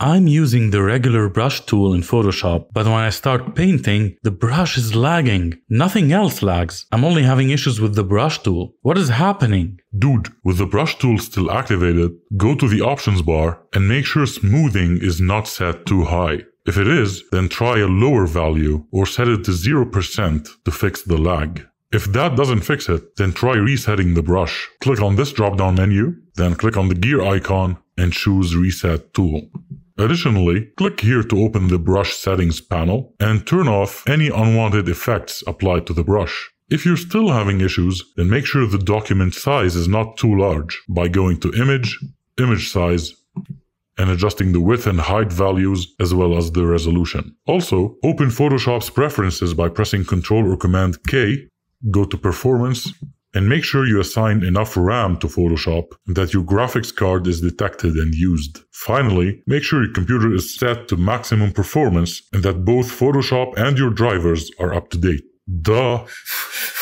I'm using the regular brush tool in Photoshop, but when I start painting, the brush is lagging. Nothing else lags. I'm only having issues with the brush tool. What is happening? Dude, with the brush tool still activated, go to the options bar and make sure smoothing is not set too high. If it is, then try a lower value or set it to 0% to fix the lag. If that doesn't fix it, then try resetting the brush. Click on this drop-down menu, then click on the gear icon and choose Reset Tool. Additionally, click here to open the brush settings panel and turn off any unwanted effects applied to the brush. If you're still having issues, then make sure the document size is not too large by going to Image, Image Size, and adjusting the width and height values as well as the resolution. Also, open Photoshop's preferences by pressing Ctrl or Command K go to Performance, and make sure you assign enough RAM to Photoshop that your graphics card is detected and used. Finally, make sure your computer is set to maximum performance and that both Photoshop and your drivers are up to date. Duh!